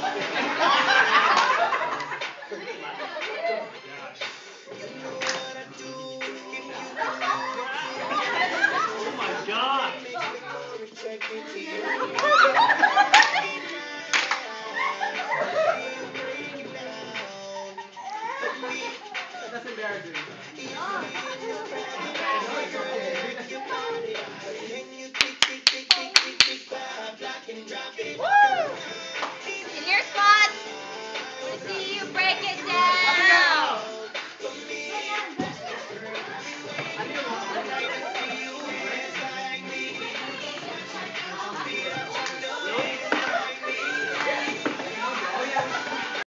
Oh That's embarrassing.